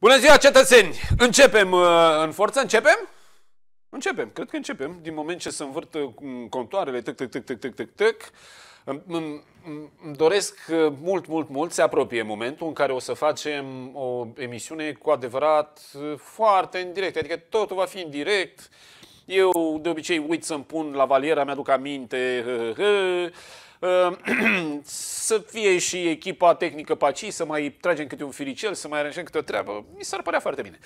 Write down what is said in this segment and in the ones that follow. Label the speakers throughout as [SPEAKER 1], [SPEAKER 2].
[SPEAKER 1] Bună ziua, cetățeni! Începem uh, în forță? Începem? Începem, cred că începem. Din moment ce se învârt uh, contoarele, tăc, tăc, tăc, tăc, tăc, tăc, tăc. Îmi doresc uh, mult, mult, mult se apropie momentul în care o să facem o emisiune cu adevărat foarte în direct. Adică totul va fi în direct. Eu de obicei uit să-mi pun la valiera, mi-aduc aminte. Hă, hă, să fie și echipa tehnică paci, să mai tragem câte un firicel, să mai aranjăm câte o treabă. Mi s-ar părea foarte bine.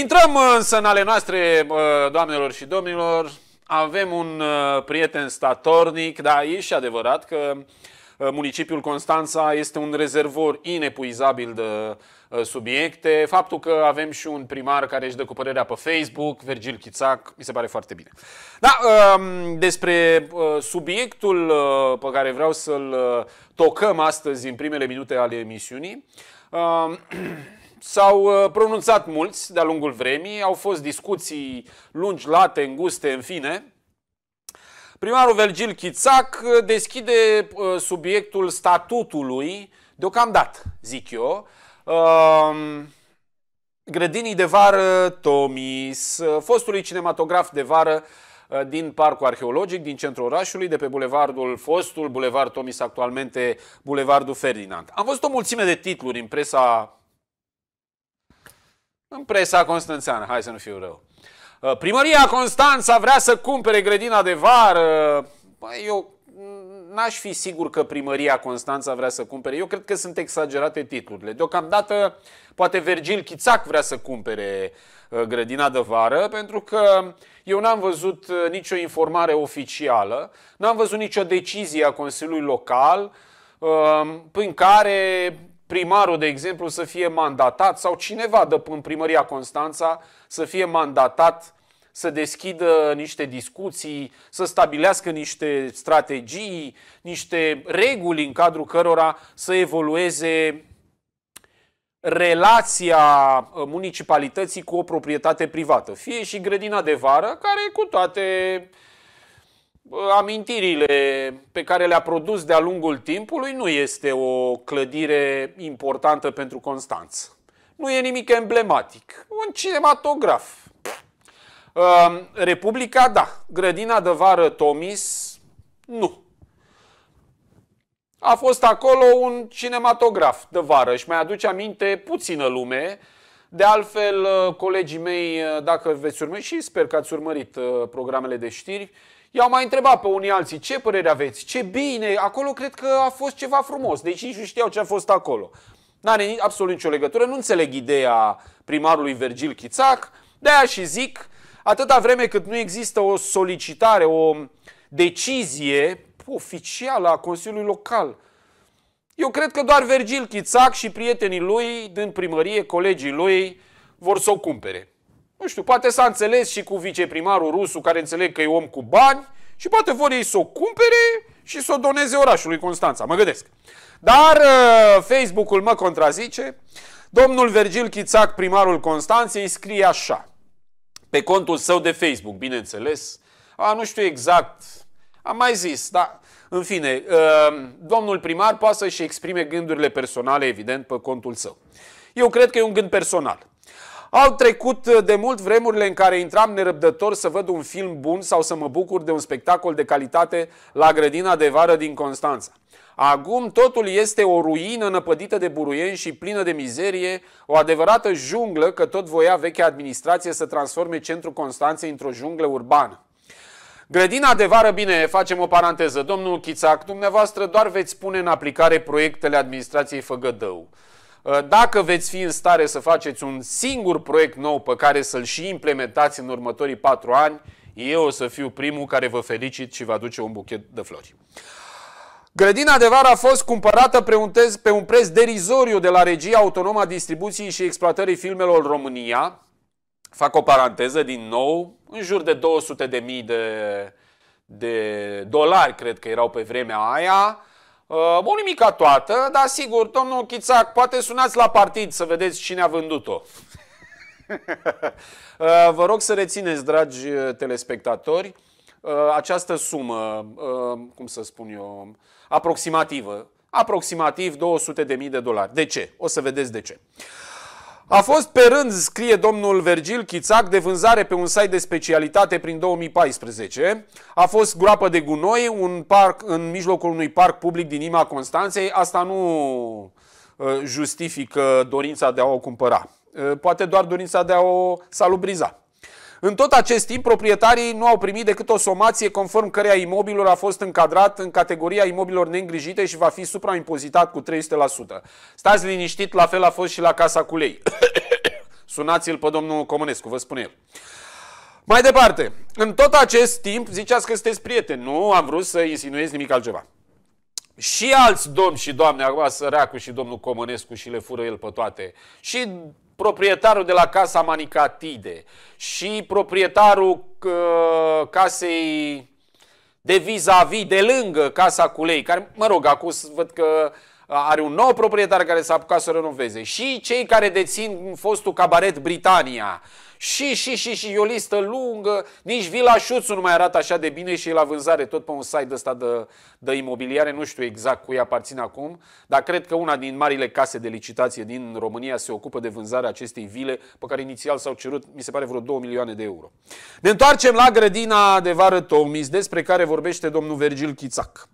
[SPEAKER 1] Intrăm însă în ale noastre, doamnelor și domnilor. Avem un uh, prieten statornic, dar e și adevărat că uh, municipiul Constanța este un rezervor inepuizabil de Uh, subiecte. Faptul că avem și un primar care își dă cu părerea pe Facebook, Virgil Chițac, mi se pare foarte bine. Da, um, despre uh, subiectul uh, pe care vreau să-l tocăm astăzi în primele minute ale emisiunii, um, S-au pronunțat mulți de-a lungul vremii, au fost discuții lungi, late, înguste, în fine. Primarul Virgil Chițac deschide subiectul statutului, deocamdată, zic eu, Um, grădinii de vară Tomis, fostului cinematograf de vară uh, din Parcul Arheologic, din centrul orașului, de pe bulevardul fostul, bulevard Tomis, actualmente bulevardul Ferdinand. Am văzut o mulțime de titluri în presa în presa constanțeană, hai să nu fiu rău. Uh, primăria Constanța vrea să cumpere grădina de vară. Băi, eu n-aș fi sigur că primăria Constanța vrea să cumpere. Eu cred că sunt exagerate titlurile. Deocamdată, poate Virgil Chițac vrea să cumpere uh, grădina de vară, pentru că eu n-am văzut uh, nicio informare oficială, n-am văzut nicio decizie a Consiliului Local um, prin care primarul, de exemplu, să fie mandatat sau cineva de în primăria Constanța să fie mandatat să deschidă niște discuții, să stabilească niște strategii, niște reguli în cadrul cărora să evolueze relația municipalității cu o proprietate privată. Fie și grădina de vară, care cu toate amintirile pe care le-a produs de-a lungul timpului, nu este o clădire importantă pentru Constanța. Nu e nimic emblematic. Un cinematograf Ehm, Republica, da. Grădina de vară Tomis, nu. A fost acolo un cinematograf de vară și mai aduce aminte puțină lume. De altfel, uh, colegii mei, uh, dacă veți urmări și sper că ați urmărit uh, programele de știri, i-au mai întrebat pe unii alții ce părere aveți, ce bine, acolo cred că a fost ceva frumos, deci nici nu știau ce a fost acolo. N-are absolut nicio legătură, nu înțeleg ideea primarului Virgil Chițac, de-aia și zic atâta vreme cât nu există o solicitare, o decizie oficială a Consiliului Local. Eu cred că doar Virgil Chițac și prietenii lui din primărie, colegii lui, vor să o cumpere. Nu știu, poate s-a înțeles și cu viceprimarul rusu care înțeleg că e om cu bani și poate vor ei să o cumpere și să o doneze orașului Constanța, mă gândesc. Dar uh, Facebook-ul mă contrazice. Domnul Virgil Chițac, primarul Constanței, scrie așa pe contul său de Facebook, bineînțeles. A, nu știu exact, am mai zis, dar în fine, uh, domnul primar poate să-și exprime gândurile personale, evident, pe contul său. Eu cred că e un gând personal. Au trecut de mult vremurile în care intram nerăbdător să văd un film bun sau să mă bucur de un spectacol de calitate la grădina de vară din Constanța. Acum totul este o ruină năpădită de buruieni și plină de mizerie, o adevărată junglă că tot voia vechea administrație să transforme centrul Constanței într-o junglă urbană. Grădina de vară, bine, facem o paranteză. Domnul Chițac, dumneavoastră doar veți pune în aplicare proiectele administrației Făgădău. Dacă veți fi în stare să faceți un singur proiect nou pe care să-l și implementați în următorii patru ani, eu o să fiu primul care vă felicit și vă aduce un buchet de flori. Grădina de vară a fost cumpărată pe un, tez, pe un preț derizoriu de la Regia Autonomă a Distribuției și Exploatării Filmelor România. Fac o paranteză din nou, în jur de 200 de mii de, de dolari, cred că erau pe vremea aia. Uh, o nimica toată, dar sigur, domnul Chițac, poate sunați la partid să vedeți cine a vândut-o. uh, vă rog să rețineți, dragi telespectatori, uh, această sumă, uh, cum să spun eu, aproximativă, aproximativ 200.000 de dolari. De ce? O să vedeți de ce. A fost pe rând, scrie domnul Vergil Chițac, de vânzare pe un site de specialitate prin 2014. A fost groapă de gunoi, un parc în mijlocul unui parc public din inima Constanței. Asta nu uh, justifică dorința de a o cumpăra. Uh, poate doar dorința de a o salubriza. În tot acest timp, proprietarii nu au primit decât o somație conform căreia imobilul a fost încadrat în categoria imobilor neîngrijite și va fi supraimpozitat cu 300%. Stați liniștit, la fel a fost și la Casa Culei. Sunați-l pe domnul Comănescu, vă spun el. Mai departe, în tot acest timp, ziceați că sunteți prieteni. Nu am vrut să insinuez nimic altceva. Și alți domni și doamne, acum săracu și domnul Comănescu și le fură el pe toate. Și proprietarul de la Casa Manicatide și proprietarul uh, casei de vis-a-vis, de lângă Casa Culei, care, mă rog, acum văd că are un nou proprietar care s-a apucat să renoveze. Și cei care dețin fostul cabaret Britania și, și, și, și, e o listă lungă, nici Vila Șuțu nu mai arată așa de bine și e la vânzare tot pe un site ăsta de, de imobiliare, nu știu exact cui aparține acum, dar cred că una din marile case de licitație din România se ocupă de vânzarea acestei vile, pe care inițial s-au cerut, mi se pare, vreo 2 milioane de euro. Ne întoarcem la grădina de vară Tomis, despre care vorbește domnul Vergil Chițac.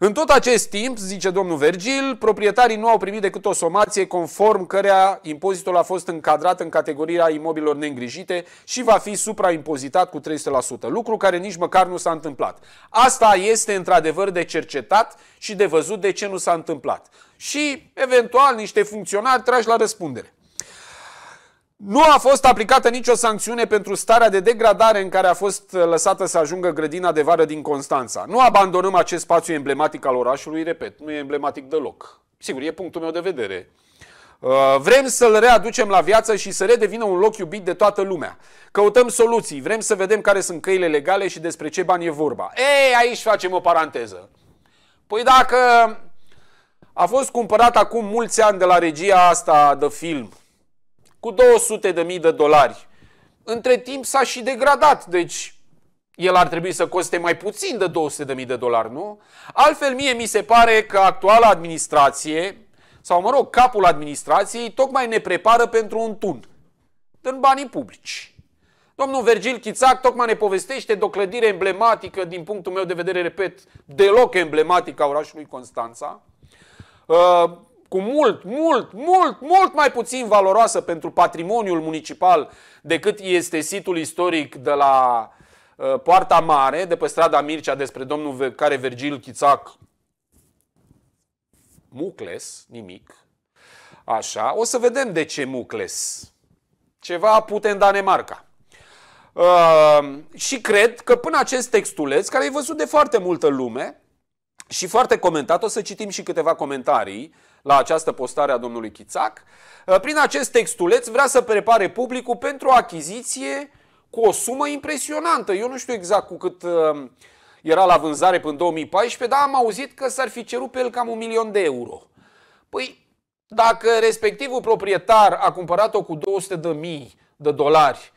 [SPEAKER 1] În tot acest timp, zice domnul Vergil, proprietarii nu au primit decât o somație conform cărea impozitul a fost încadrat în categoria imobilor neîngrijite și va fi supraimpozitat cu 300%, lucru care nici măcar nu s-a întâmplat. Asta este într-adevăr de cercetat și de văzut de ce nu s-a întâmplat. Și, eventual, niște funcționari trași la răspundere. Nu a fost aplicată nicio sancțiune pentru starea de degradare în care a fost lăsată să ajungă grădina de vară din Constanța. Nu abandonăm acest spațiu emblematic al orașului, repet, nu e emblematic deloc. Sigur, e punctul meu de vedere. Uh, vrem să-l readucem la viață și să redevină un loc iubit de toată lumea. Căutăm soluții, vrem să vedem care sunt căile legale și despre ce bani e vorba. Ei, aici facem o paranteză. Păi dacă a fost cumpărat acum mulți ani de la regia asta de film, cu 200 de mii de dolari. Între timp s-a și degradat, deci el ar trebui să coste mai puțin de 200 de mii de dolari, nu? Altfel, mie mi se pare că actuala administrație, sau mă rog, capul administrației, tocmai ne prepară pentru un tun. În banii publici. Domnul Vergil Chițac tocmai ne povestește de o clădire emblematică, din punctul meu de vedere, repet, deloc emblematică a orașului Constanța, uh, cu mult, mult, mult, mult mai puțin valoroasă pentru patrimoniul municipal decât este situl istoric de la uh, Poarta Mare, de pe strada Mircea, despre domnul care Vergil Chițac Mucles, nimic. Așa, o să vedem de ce Mucles. Ceva pute în Danemarca. Uh, și cred că până acest textuleț, care e văzut de foarte multă lume și foarte comentat, o să citim și câteva comentarii, la această postare a domnului Chițac. Uh, prin acest textuleț vrea să prepare publicul pentru o achiziție cu o sumă impresionantă. Eu nu știu exact cu cât uh, era la vânzare până în 2014, dar am auzit că s-ar fi cerut pe el cam un milion de euro. Păi, dacă respectivul proprietar a cumpărat-o cu 200 de mii de dolari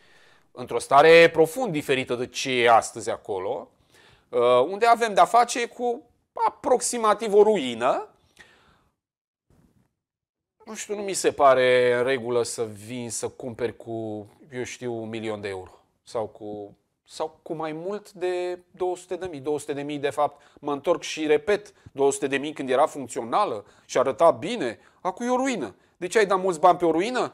[SPEAKER 1] într-o stare profund diferită de ce e astăzi acolo, uh, unde avem de-a face cu aproximativ o ruină, nu știu, nu mi se pare în regulă să vin să cumperi cu, eu știu, un milion de euro. Sau cu, sau cu mai mult de 200 de mii. 200 de mii, de fapt, mă întorc și repet, 200 de mii când era funcțională și arăta bine, acum e o ruină. De ce ai dat mulți bani pe o ruină?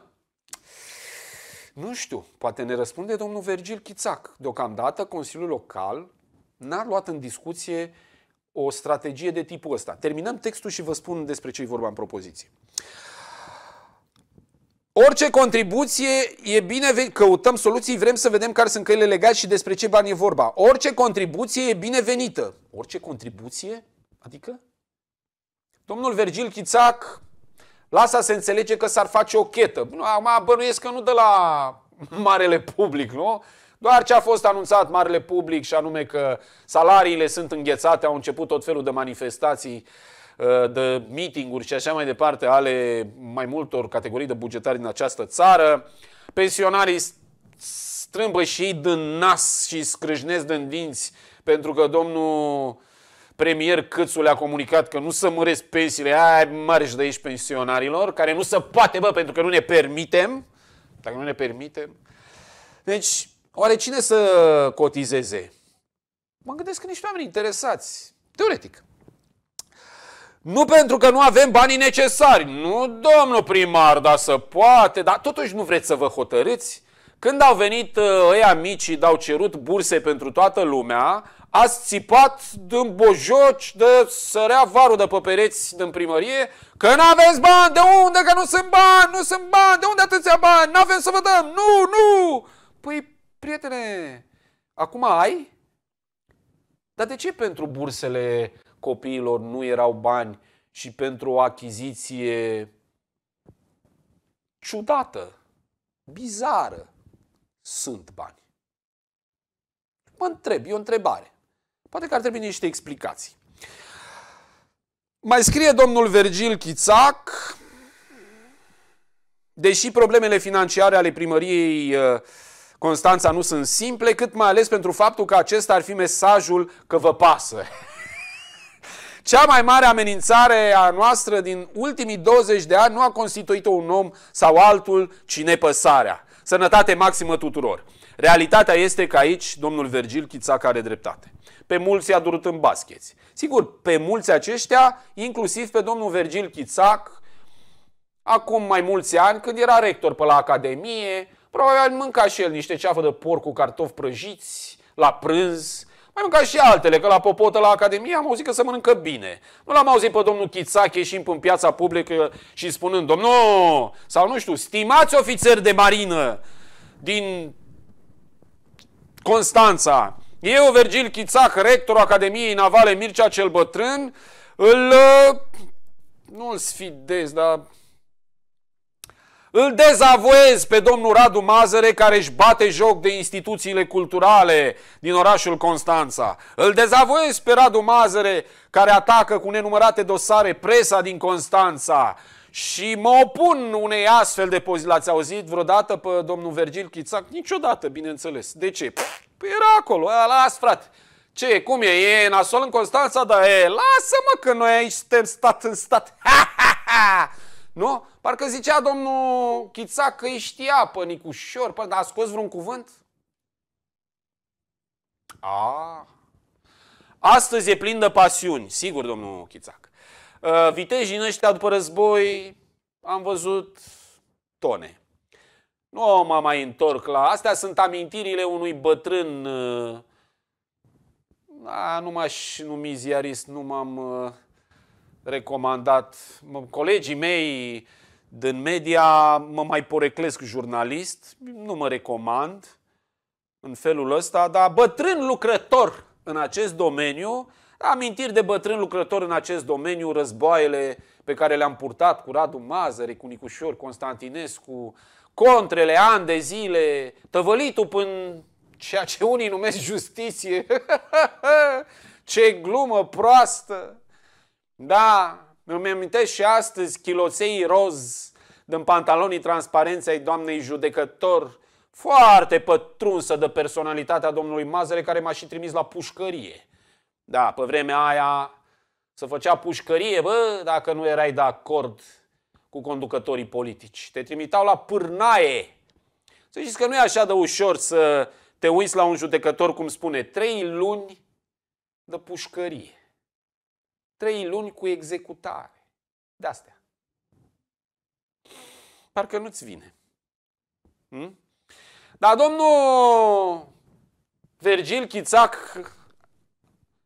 [SPEAKER 1] Nu știu, poate ne răspunde domnul Vergil Chițac. Deocamdată, Consiliul Local n-a luat în discuție o strategie de tipul ăsta. Terminăm textul și vă spun despre ce i vorba în propoziție. Orice contribuție e bine, căutăm soluții, vrem să vedem care sunt căile legale și despre ce bani e vorba. Orice contribuție e binevenită. Orice contribuție? Adică? Domnul Vergil Chițac lasă să înțelege că s-ar face o chetă. Acum bănuiesc că nu de la marele public, nu? Doar ce a fost anunțat marele public și anume că salariile sunt înghețate, au început tot felul de manifestații Uh, de meeting-uri și așa mai departe ale mai multor categorii de bugetari din această țară. Pensionarii strâmbă și ei din nas și scrâșnesc din dinți pentru că domnul premier Câțu le-a comunicat că nu să măresc pensiile aia mari și de aici pensionarilor, care nu se poate, bă, pentru că nu ne permitem. Dacă nu ne permitem. Deci, oare cine să cotizeze? Mă gândesc că niște oameni interesați. Teoretic. Nu pentru că nu avem banii necesari. Nu, domnul primar, dar să poate. Dar totuși nu vreți să vă hotărâți? Când au venit uh, ăia mici și au cerut burse pentru toată lumea, ați țipat din bojoci, de sărea varul de pe pereți din primărie, că nu aveți bani, de unde, că nu sunt bani, nu sunt bani, de unde atâția bani, nu avem să vă dăm, nu, nu! Păi, prietene, acum ai? Dar de ce pentru bursele copiilor nu erau bani și pentru o achiziție ciudată, bizară, sunt bani? Mă întreb, e o întrebare. Poate că ar trebui niște explicații. Mai scrie domnul Vergil Chițac, deși problemele financiare ale primăriei uh, Constanța nu sunt simple, cât mai ales pentru faptul că acesta ar fi mesajul că vă pasă. Cea mai mare amenințare a noastră din ultimii 20 de ani nu a constituit-o un om sau altul, ci nepăsarea. Sănătate maximă tuturor. Realitatea este că aici domnul Vergil Chițac are dreptate. Pe mulți i-a durut în bascheți. Sigur, pe mulți aceștia, inclusiv pe domnul Vergil Chițac, acum mai mulți ani, când era rector pe la Academie, probabil mânca și el niște ceafă de porc cu cartofi prăjiți la prânz, mai mânca și altele, că la popotă la Academie am auzit că se mănâncă bine. Nu l-am auzit pe domnul Chițac ieșind în piața publică și spunând, domnul, sau nu știu, stimați ofițeri de marină din Constanța, eu, Vergil Chițac, rectorul Academiei Navale Mircea cel Bătrân, îl... nu îl sfidez, dar... Îl dezavoiez pe domnul Radu Mazăre care își bate joc de instituțiile culturale din orașul Constanța. Îl dezavoiez pe Radu Mazăre care atacă cu nenumărate dosare presa din Constanța. Și mă opun unei astfel de poziții. L-ați auzit vreodată pe domnul Vergil Chițac? Niciodată, bineînțeles. De ce? Păi era acolo, aia, las frate. Ce, cum e? E nasol în Constanța? Da, e, lasă-mă că noi aici suntem stat în stat. Ha, ha, ha. Nu? Parcă zicea domnul Chițac că îi știa pe Nicușor, pă, dar a scos vreun cuvânt? A. Astăzi e plin de pasiuni, sigur, domnul Chițac. Uh, vitejii în ăștia după război am văzut tone. Nu mă mai întorc la... Astea sunt amintirile unui bătrân... Uh, a, nu m-aș numi ziarist, nu m-am uh, recomandat. Colegii mei din media mă mai poreclesc jurnalist, nu mă recomand în felul ăsta, dar bătrân lucrător în acest domeniu, amintiri de bătrân lucrător în acest domeniu, războaiele pe care le-am purtat cu Radu Mazăre, cu Nicușor Constantinescu, contrele, ani de zile, tăvălitul până ceea ce unii numesc justiție. ce glumă proastă! Da, îmi amintesc și astăzi chiloței roz din pantalonii transparenți ai doamnei judecător, foarte pătrunsă de personalitatea domnului Mazăre, care m-a și trimis la pușcărie. Da, pe vremea aia să făcea pușcărie, bă, dacă nu erai de acord cu conducătorii politici. Te trimitau la pârnaie. Să știți că nu e așa de ușor să te uiți la un judecător, cum spune, trei luni de pușcărie. Trei luni cu executare. De-astea. Parcă nu-ți vine. Hm? Dar domnul Vergil Chițac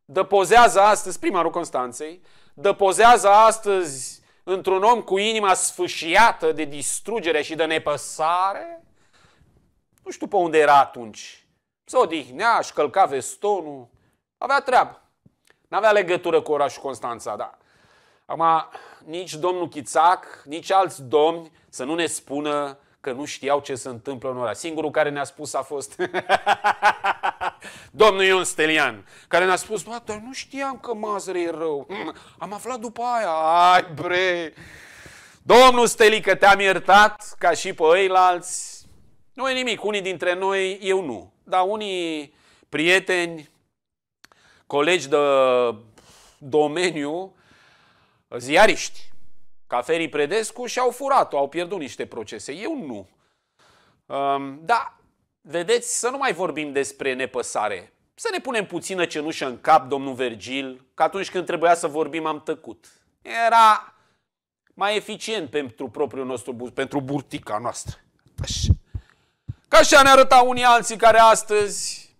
[SPEAKER 1] dăpozează astăzi, primarul Constanței, dăpozează astăzi într-un om cu inima sfâșiată de distrugere și de nepăsare? Nu știu pe unde era atunci. Se odihnea, își călca vestonul, avea treabă. N-avea legătură cu orașul Constanța, da. Acum, nici domnul Chițac, nici alți domni să nu ne spună că nu știau ce se întâmplă în oraș. Singurul care ne-a spus a fost domnul Ion Stelian, care ne-a spus, bă, dar nu știam că Mazăre e rău. Mm, am aflat după aia. Ai, bre! Domnul Stelică, te-am iertat, ca și pe ăilalți. Nu e nimic, unii dintre noi, eu nu. Dar unii prieteni, colegi de domeniu ziariști. Caferii Predescu și-au furat-o, au pierdut niște procese. Eu nu. Um, da, vedeți, să nu mai vorbim despre nepăsare. Să ne punem puțină cenușă în cap, domnul Vergil, că atunci când trebuia să vorbim am tăcut. Era mai eficient pentru propriul nostru, pentru burtica noastră. Așa. Ca așa ne arăta unii alții care astăzi,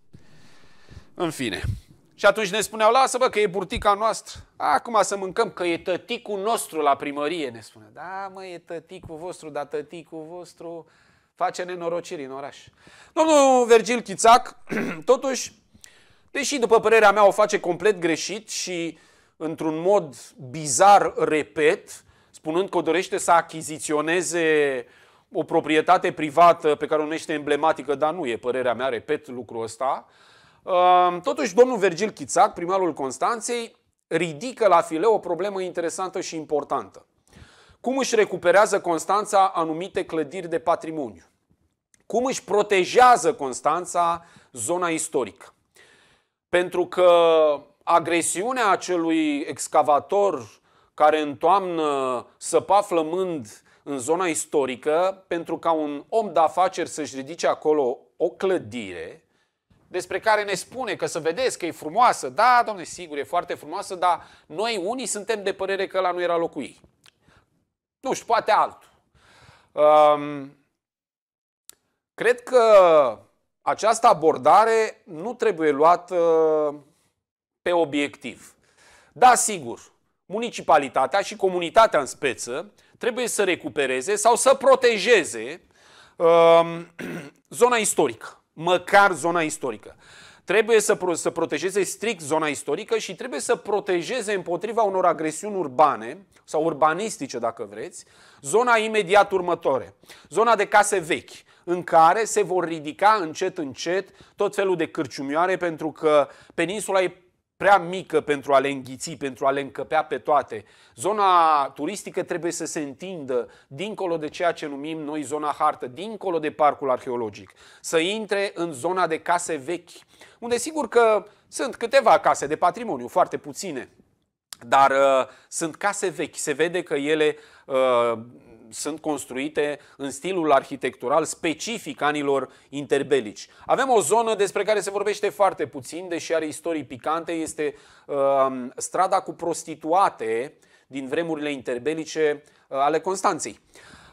[SPEAKER 1] în fine. Și atunci ne spuneau, lasă bă că e burtica noastră. Acum să mâncăm că e tăticul nostru la primărie, ne spune. Da, mă, e tăticul vostru, dar tăticul vostru face nenorociri în oraș. Domnul Vergil Chițac, totuși, deși după părerea mea o face complet greșit și într-un mod bizar repet, spunând că o dorește să achiziționeze o proprietate privată pe care o numește emblematică, dar nu e părerea mea, repet lucrul ăsta. Totuși, domnul Vergil Chițac, primarul Constanței, ridică la file o problemă interesantă și importantă. Cum își recuperează Constanța anumite clădiri de patrimoniu? Cum își protejează Constanța zona istorică? Pentru că agresiunea acelui excavator care în toamnă săpa flămând în zona istorică pentru ca un om de afaceri să-și ridice acolo o clădire despre care ne spune că să vedeți că e frumoasă. Da, domne, sigur, e foarte frumoasă, dar noi unii suntem de părere că la nu era locul ei. Nu știu, poate altul. Um, cred că această abordare nu trebuie luată pe obiectiv. Da, sigur, municipalitatea și comunitatea în speță trebuie să recupereze sau să protejeze uh, zona istorică, măcar zona istorică. Trebuie să, pro- să protejeze strict zona istorică și trebuie să protejeze împotriva unor agresiuni urbane sau urbanistice, dacă vreți, zona imediat următoare, zona de case vechi, în care se vor ridica încet, încet tot felul de cârciumioare, pentru că peninsula e prea mică pentru a le înghiți, pentru a le încăpea pe toate. Zona turistică trebuie să se întindă dincolo de ceea ce numim noi zona hartă, dincolo de parcul arheologic, să intre în zona de case vechi, unde sigur că sunt câteva case de patrimoniu, foarte puține, dar uh, sunt case vechi. Se vede că ele uh, sunt construite în stilul arhitectural specific anilor interbelici. Avem o zonă despre care se vorbește foarte puțin, deși are istorii picante, este uh, strada cu prostituate din vremurile interbelice uh, ale Constanței.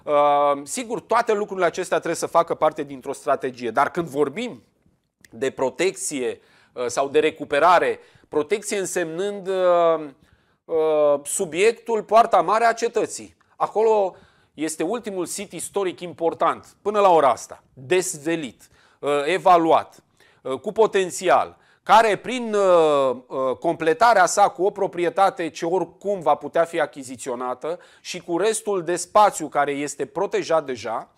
[SPEAKER 1] Uh, sigur, toate lucrurile acestea trebuie să facă parte dintr-o strategie, dar când vorbim de protecție uh, sau de recuperare, protecție însemnând uh, uh, subiectul poarta mare a cetății. Acolo este ultimul sit istoric important până la ora asta, desvelit, uh, evaluat, uh, cu potențial, care prin uh, completarea sa cu o proprietate ce oricum va putea fi achiziționată și cu restul de spațiu care este protejat deja,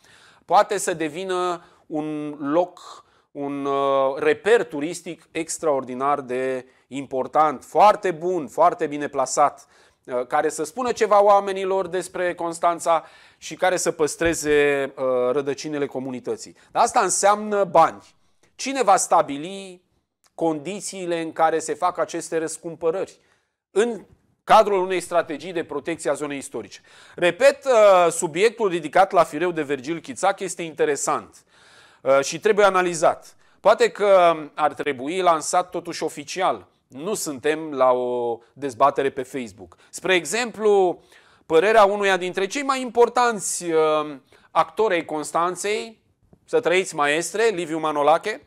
[SPEAKER 1] poate să devină un loc, un reper turistic extraordinar de important, foarte bun, foarte bine plasat Uh, care să spună ceva oamenilor despre Constanța și care să păstreze uh, rădăcinile comunității. Dar asta înseamnă bani. Cine va stabili condițiile în care se fac aceste răscumpărări? În cadrul unei strategii de protecție a zonei istorice. Repet, uh, subiectul ridicat la fireu de Virgil Chițac este interesant și trebuie analizat. Poate că ar trebui lansat totuși oficial nu suntem la o dezbatere pe Facebook. Spre exemplu, părerea unuia dintre cei mai importanți uh, actori ai Constanței, să trăiți maestre, Liviu Manolache,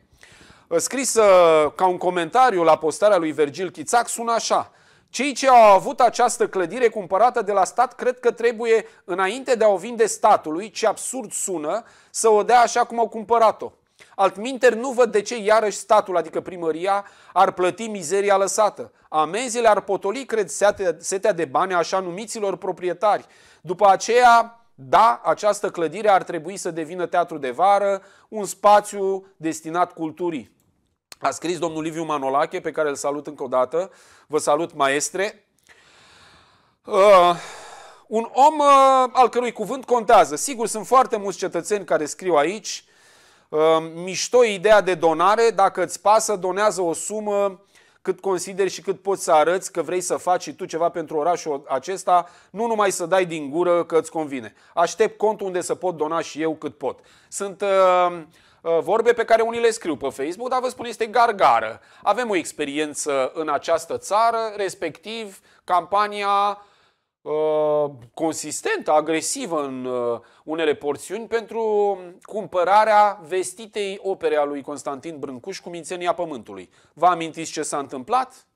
[SPEAKER 1] uh, scris uh, ca un comentariu la postarea lui Virgil Chițac, sună așa. Cei ce au avut această clădire cumpărată de la stat cred că trebuie, înainte de a o vinde statului, ce absurd sună, să o dea așa cum au cumpărat-o. Altminteri nu văd de ce iarăși statul, adică primăria, ar plăti mizeria lăsată. Amenziile ar potoli, cred, setea de bani așa numiților proprietari. După aceea, da, această clădire ar trebui să devină teatru de vară, un spațiu destinat culturii. A scris domnul Liviu Manolache, pe care îl salut încă o dată. Vă salut, maestre. Uh, un om uh, al cărui cuvânt contează. Sigur, sunt foarte mulți cetățeni care scriu aici, mișto ideea de donare, dacă îți pasă, donează o sumă cât consideri și cât poți să arăți că vrei să faci și tu ceva pentru orașul acesta, nu numai să dai din gură că îți convine. Aștept contul unde să pot dona și eu cât pot. Sunt uh, uh, vorbe pe care unii le scriu pe Facebook, dar vă spun este gargară. Avem o experiență în această țară, respectiv campania Uh, consistentă, agresivă în uh, unele porțiuni pentru cumpărarea vestitei opere a lui Constantin Brâncuș cu Mințenia Pământului. Vă amintiți ce s-a întâmplat?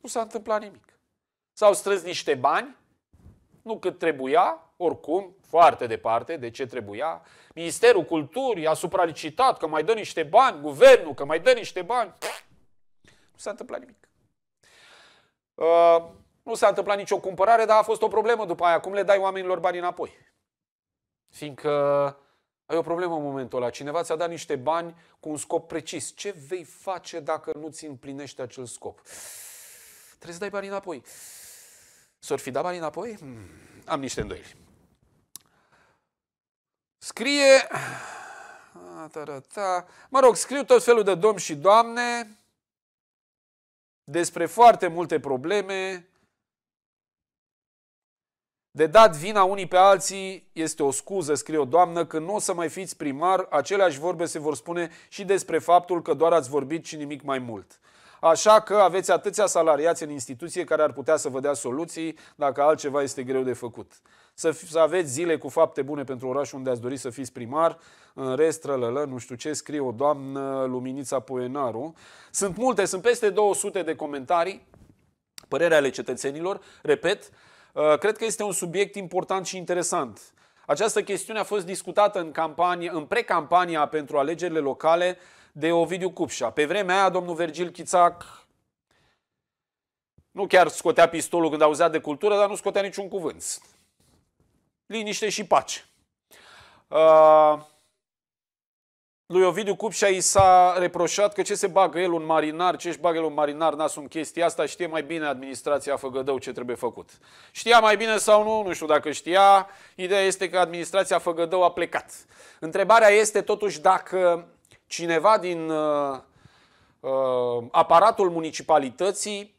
[SPEAKER 1] Nu s-a întâmplat nimic. S-au strâns niște bani, nu cât trebuia, oricum, foarte departe de ce trebuia. Ministerul Culturii a supralicitat că mai dă niște bani, guvernul că mai dă niște bani s-a întâmplat nimic. Uh, nu s-a întâmplat nicio cumpărare, dar a fost o problemă după aia. Cum le dai oamenilor bani înapoi? Fiindcă ai o problemă în momentul ăla. Cineva ți-a dat niște bani cu un scop precis. Ce vei face dacă nu ți împlinești acel scop? Trebuie să dai bani înapoi. S-or fi dat bani înapoi? Hmm, am niște îndoieli. Scrie... Mă rog, scriu tot felul de domni și doamne despre foarte multe probleme. De dat vina unii pe alții este o scuză, scrie o doamnă, că nu o să mai fiți primar, aceleași vorbe se vor spune și despre faptul că doar ați vorbit și nimic mai mult. Așa că aveți atâția salariați în instituție care ar putea să vă dea soluții dacă altceva este greu de făcut. Să, să aveți zile cu fapte bune pentru orașul unde ați dori să fiți primar, în rest, trălălă, nu știu ce, scrie o doamnă Luminița Poenaru. Sunt multe, sunt peste 200 de comentarii, părerea ale cetățenilor, repet, uh, cred că este un subiect important și interesant. Această chestiune a fost discutată în, campanie, în pre-campania pentru alegerile locale de Ovidiu Cupșa. Pe vremea aia, domnul Vergil Chițac nu chiar scotea pistolul când auzea de cultură, dar nu scotea niciun cuvânt. Liniște și pace. Uh, lui Ovidiu Cupșa i s-a reproșat că ce se bagă el un marinar, ce își bagă el un marinar, n-a sunt chestia asta, știe mai bine administrația Făgădău ce trebuie făcut. Știa mai bine sau nu, nu știu dacă știa, ideea este că administrația Făgădău a plecat. Întrebarea este totuși dacă cineva din uh, uh, aparatul municipalității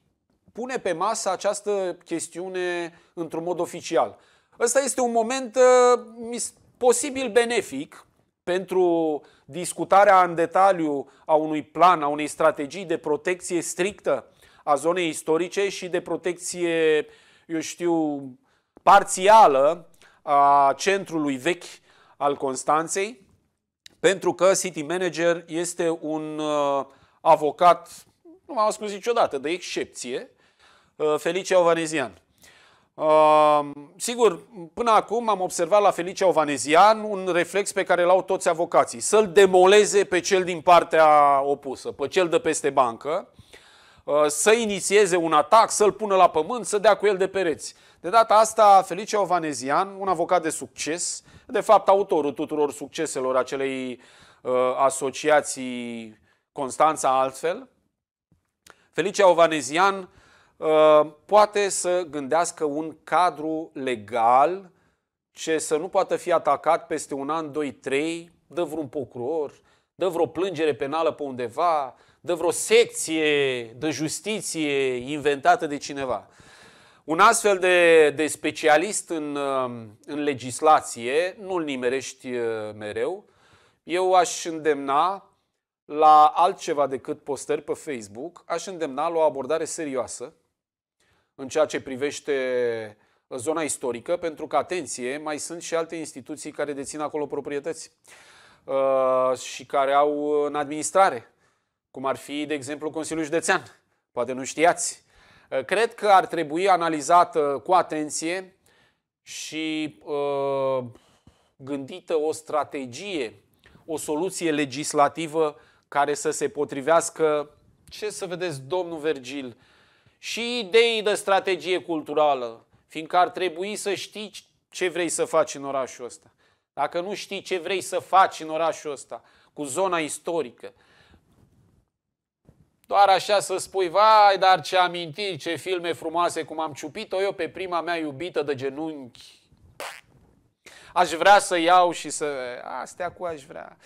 [SPEAKER 1] pune pe masă această chestiune într-un mod oficial. Ăsta este un moment uh, posibil benefic pentru discutarea în detaliu a unui plan, a unei strategii de protecție strictă a zonei istorice și de protecție, eu știu, parțială a centrului vechi al Constanței, pentru că City Manager este un uh, avocat, nu m-am spus niciodată, de excepție, uh, Felice Ovanezian. Uh, sigur, până acum am observat la Felicia Ovanezian un reflex pe care l-au toți avocații. Să-l demoleze pe cel din partea opusă, pe cel de peste bancă, uh, să inițieze un atac, să-l pună la pământ, să dea cu el de pereți. De data asta, Felicia Ovanezian, un avocat de succes, de fapt autorul tuturor succeselor acelei uh, asociații Constanța altfel, Felicia Ovanezian Uh, poate să gândească un cadru legal ce să nu poată fi atacat peste un an, doi, trei, dă vreun procuror, dă vreo plângere penală pe undeva, dă vreo secție de justiție inventată de cineva. Un astfel de, de specialist în, uh, în legislație nu-l nimerești uh, mereu. Eu aș îndemna la altceva decât postări pe Facebook, aș îndemna la o abordare serioasă, în ceea ce privește zona istorică, pentru că, atenție, mai sunt și alte instituții care dețin acolo proprietăți uh, și care au în administrare, cum ar fi, de exemplu, Consiliul Județean. Poate nu știați. Uh, cred că ar trebui analizată cu atenție și uh, gândită o strategie, o soluție legislativă care să se potrivească, ce să vedeți, domnul Vergil, și idei de strategie culturală, fiindcă ar trebui să știi ce vrei să faci în orașul ăsta. Dacă nu știi ce vrei să faci în orașul ăsta, cu zona istorică, doar așa să spui, vai, dar ce amintiri, ce filme frumoase, cum am ciupit-o eu pe prima mea iubită de genunchi. Aș vrea să iau și să... Astea cu aș vrea.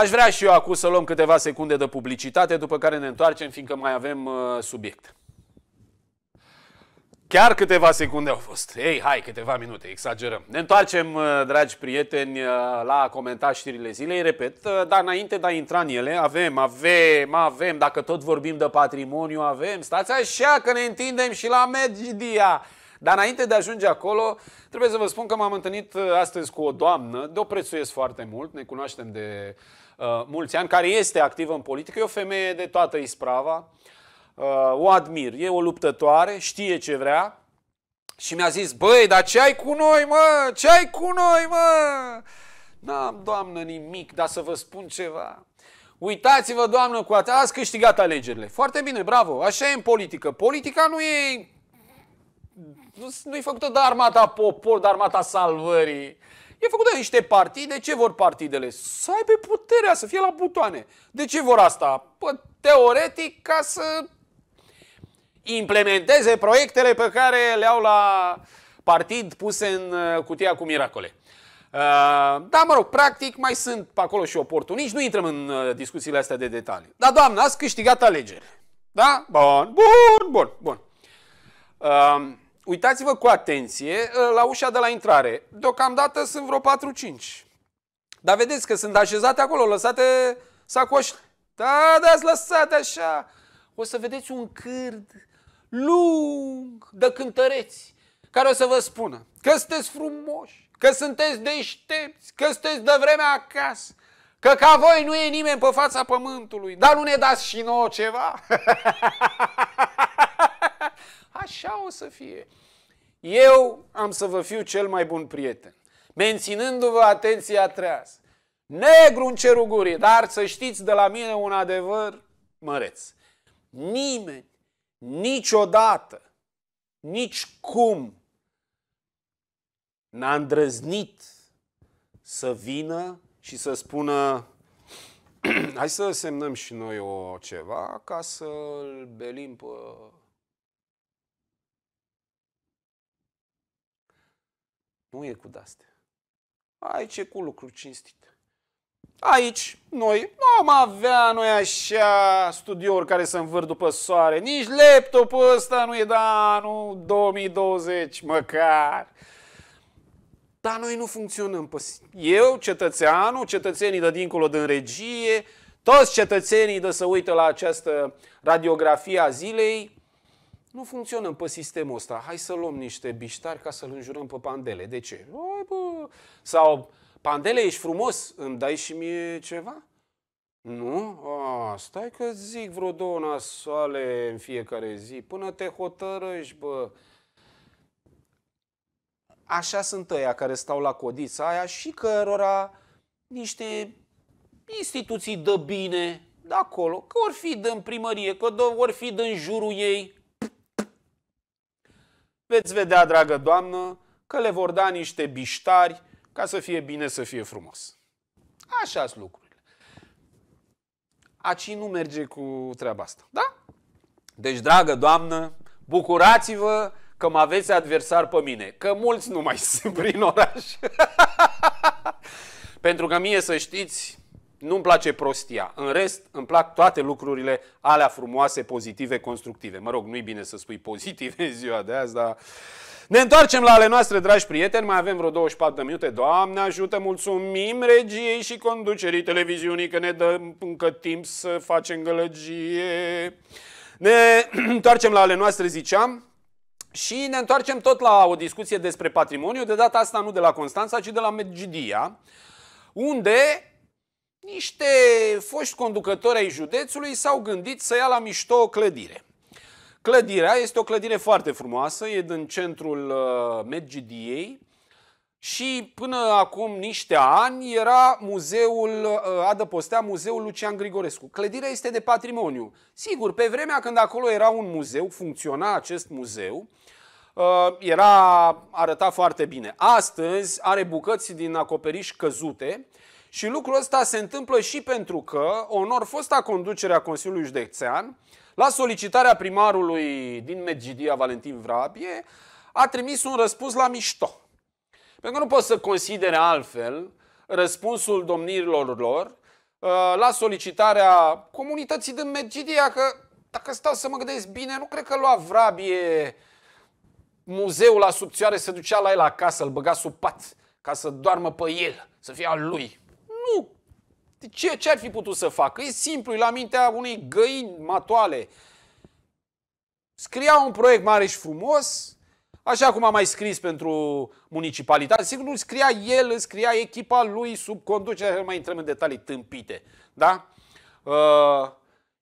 [SPEAKER 1] Aș vrea și eu acum să luăm câteva secunde de publicitate, după care ne întoarcem, fiindcă mai avem uh, subiect. Chiar câteva secunde au fost. Ei, hai, câteva minute, exagerăm. Ne întoarcem, uh, dragi prieteni, uh, la a comenta știrile zilei. Repet, uh, dar înainte de a intra în ele, avem, avem, avem, dacă tot vorbim de patrimoniu, avem. Stați așa că ne întindem și la Medgidia. Dar înainte de a ajunge acolo, trebuie să vă spun că m-am întâlnit astăzi cu o doamnă, de o prețuiesc foarte mult, ne cunoaștem de uh, mulți ani, care este activă în politică, e o femeie de toată isprava, uh, o admir, e o luptătoare, știe ce vrea și mi-a zis, băi, dar ce ai cu noi, mă? Ce ai cu noi, mă? N-am, doamnă, nimic, dar să vă spun ceva. Uitați-vă, doamnă, cu atât, ați câștigat alegerile. Foarte bine, bravo, așa e în politică. Politica nu e... Nu e făcută de armata popor, de armata salvării. E făcută de niște partide. Ce vor partidele? Să aibă puterea, să fie la butoane. De ce vor asta? Pă, teoretic, ca să implementeze proiectele pe care le au la partid puse în uh, cutia cu miracole. Uh, da, mă rog, practic mai sunt pe acolo și oportuniști, nu intrăm în uh, discuțiile astea de detalii. Dar, doamnă, ați câștigat alegerile. Da? Bun, bun, bun, bun. Uitați-vă cu atenție la ușa de la intrare. Deocamdată sunt vreo 4-5. Dar vedeți că sunt așezate acolo, lăsate sacoșile. Da, da, lăsate așa. O să vedeți un cârd lung de cântăreți care o să vă spună că sunteți frumoși, că sunteți deștepți, că sunteți de vremea acasă, că ca voi nu e nimeni pe fața pământului, dar nu ne dați și nouă ceva? Așa o să fie. Eu am să vă fiu cel mai bun prieten, menținându-vă atenția trează. Negru în cerul gurii, dar să știți de la mine un adevăr măreț. Nimeni, niciodată, nici cum n-a îndrăznit să vină și să spună hai să semnăm și noi o ceva ca să-l belim pe... Nu e cu de-astea. Aici e cu lucruri cinstite. Aici, noi nu am avea noi așa studiouri care să învâr după soare. Nici laptopul ăsta nu e de anul 2020, măcar. Dar noi nu funcționăm. Eu, cetățeanul, cetățenii de dincolo din regie, toți cetățenii de să uită la această radiografie a zilei, nu funcționăm pe sistemul ăsta. Hai să luăm niște biștari ca să-l înjurăm pe pandele. De ce? Oi, bă. Sau Pandele, ești frumos, îmi dai și mie ceva? Nu? A, stai că zic vreo două nasoale în fiecare zi, până te hotărăști, bă. Așa sunt ăia care stau la codița aia și cărora niște instituții de bine de acolo, că ori fi din primărie, că ori fi din jurul ei. Veți vedea, dragă doamnă, că le vor da niște biștari ca să fie bine, să fie frumos. așa sunt lucrurile. Aci nu merge cu treaba asta. Da? Deci, dragă doamnă, bucurați-vă că mă aveți adversar pe mine, că mulți nu mai sunt prin oraș. Pentru că mie, să știți, nu-mi place prostia. În rest, îmi plac toate lucrurile alea frumoase, pozitive, constructive. Mă rog, nu-i bine să spui pozitive în ziua de azi, dar ne întoarcem la ale noastre, dragi prieteni, mai avem vreo 24 de minute. Doamne ajută, mulțumim regiei și conducerii televiziunii că ne dă încă timp să facem gălăgie. Ne întoarcem la ale noastre, ziceam, și ne întoarcem tot la o discuție despre patrimoniu, de data asta nu de la Constanța, ci de la Medgidia, unde niște foști conducători ai județului s-au gândit să ia la mișto o clădire. Clădirea este o clădire foarte frumoasă, e din centrul uh, Medgidiei și până acum niște ani era muzeul, uh, adăpostea muzeul Lucian Grigorescu. Clădirea este de patrimoniu. Sigur, pe vremea când acolo era un muzeu, funcționa acest muzeu, uh, era, arăta foarte bine. Astăzi are bucăți din acoperiș căzute și lucrul ăsta se întâmplă și pentru că onor fosta conducere a Consiliului Județean la solicitarea primarului din Medgidia, Valentin Vrabie, a trimis un răspuns la mișto. Pentru că nu pot să considere altfel răspunsul domnirilor lor la solicitarea comunității din Medgidia, că dacă stau să mă gândesc bine, nu cred că lua vrabie muzeul la subțioare, se ducea la el acasă, îl băga sub pat, ca să doarmă pe el, să fie al lui. Nu! De ce, ce ar fi putut să facă? E simplu, e la mintea unei găini matoale. Scria un proiect mare și frumos, așa cum a mai scris pentru municipalitate. Sigur, nu scria el, scria echipa lui sub conducerea, mai intrăm în detalii tâmpite. Da? Uh,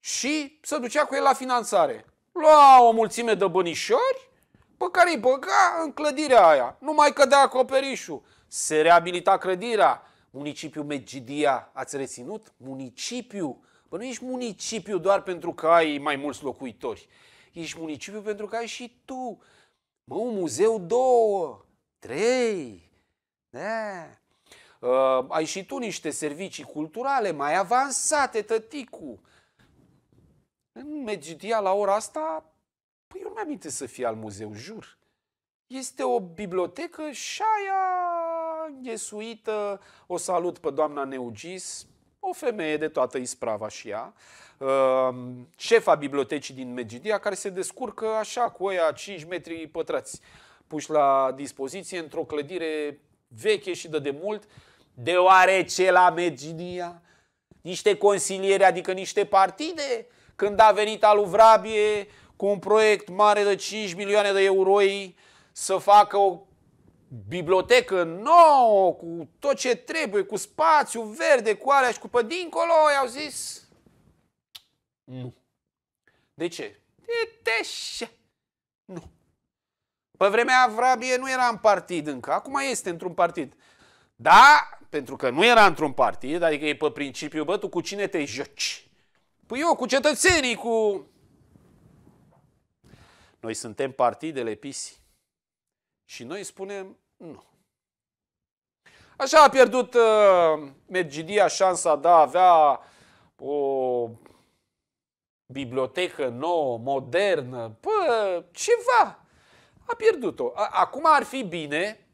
[SPEAKER 1] și se ducea cu el la finanțare. Lua o mulțime de bănișori pe care îi băga în clădirea aia. Nu mai cădea acoperișul. Se reabilita clădirea. Municipiul Medgidia, ați reținut? Municipiu. Bă, nu ești municipiu doar pentru că ai mai mulți locuitori. Ești municipiu pentru că ai și tu. Mă, un muzeu, două, trei. Da. Uh, ai și tu niște servicii culturale mai avansate, tăticu. În Medgidia, la ora asta, păi eu nu mi-am să fie al muzeu, jur. Este o bibliotecă și aia înghesuită. O salut pe doamna Neugis, o femeie de toată isprava și ea, uh, șefa bibliotecii din Medgidia, care se descurcă așa cu oia 5 metri pătrați puși la dispoziție într-o clădire veche și de demult, deoarece la Medgidia niște consilieri, adică niște partide, când a venit alu Vrabie cu un proiect mare de 5 milioane de euro să facă o bibliotecă nouă, cu tot ce trebuie, cu spațiu verde, cu alea și cu pe dincolo, i-au zis nu. De ce? De teșe. Nu. Pe vremea Vrabie nu era în partid încă, acum este într-un partid. Da, pentru că nu era într-un partid, adică e pe principiu, bă, tu cu cine te joci? Păi eu cu cetățenii, cu... Noi suntem partidele pisi. Și noi spunem nu. Așa a pierdut uh, Medgidia șansa de a avea o bibliotecă nouă, modernă, pă, ceva. A pierdut-o. Acum ar fi bine,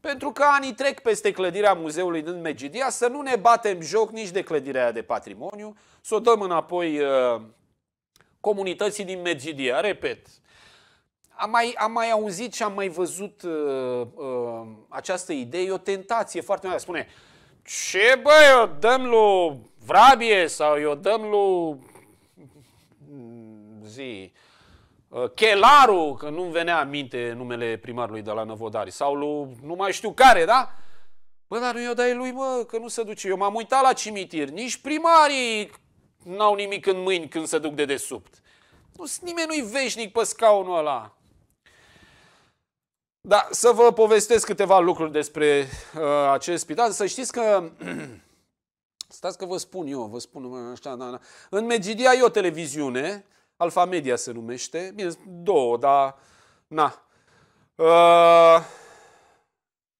[SPEAKER 1] pentru că anii trec peste clădirea muzeului din Medgidia, să nu ne batem joc nici de clădirea aia de patrimoniu, să o dăm înapoi uh, comunității din Medgidia. Repet, am mai, am mai auzit și am mai văzut uh, uh, această idee, e o tentație foarte mare. Spune, ce bă, eu dăm lui Vrabie sau eu dăm lui zi, uh, Chelaru, că nu venea în minte numele primarului de la Năvodari, sau lui nu mai știu care, da? Bă, dar nu i-o dai lui, mă, că nu se duce. Eu m-am uitat la cimitir, nici primarii n-au nimic în mâini când se duc de desubt. Nu, nimeni nu-i veșnic pe scaunul ăla. Da, să vă povestesc câteva lucruri despre uh, acest spital. Să știți că, stați că vă spun eu, vă spun așa, da, da. în Megidia e o televiziune, Alfa Media se numește, bine, două, dar na. Uh,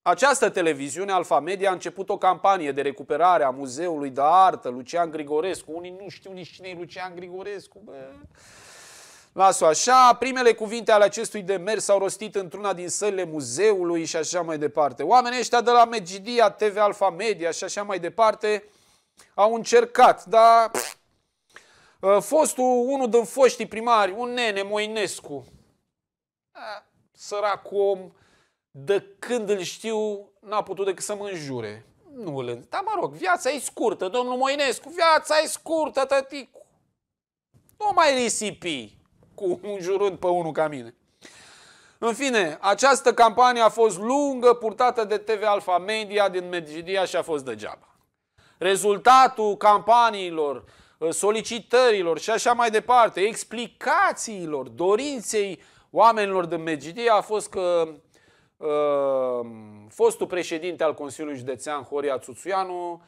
[SPEAKER 1] această televiziune, Alfa Media, a început o campanie de recuperare a Muzeului de Artă, Lucian Grigorescu. Unii nu știu nici cine e Lucian Grigorescu. Bă. Las-o așa, primele cuvinte ale acestui demers s-au rostit într-una din sălile muzeului și așa mai departe. Oamenii ăștia de la Megidia, TV Alfa Media și așa mai departe au încercat, dar ă, fostul, unul din foștii primari, un nene, Moinescu, săracul om, de când îl știu, n-a putut decât să mă înjure. Nu îl Dar mă rog, viața e scurtă, domnul Moinescu, viața e scurtă, tăticu. Nu mai risipi cu un jurând pe unul ca mine. În fine, această campanie a fost lungă, purtată de TV Alfa Media din Medgidia și a fost degeaba. Rezultatul campaniilor, solicitărilor și așa mai departe, explicațiilor, dorinței oamenilor din Medgidia a fost că uh, fostul președinte al Consiliului Județean, Horia Țuțuianu,